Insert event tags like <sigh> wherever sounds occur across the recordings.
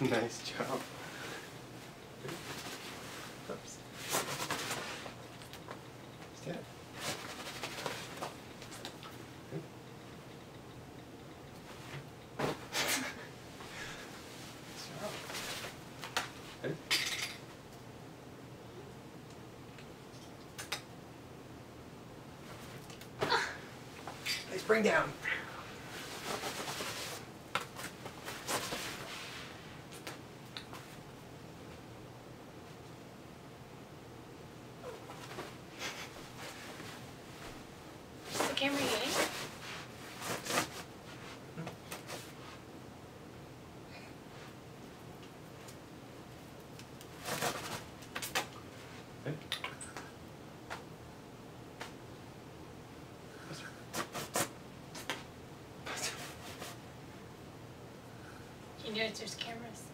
<laughs> nice job. Oops. Stand up. Nice job. Ready? Nice bring down. You notice there's cameras.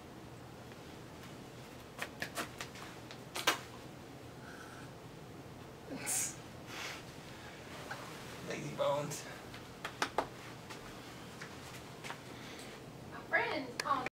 Lazy bones.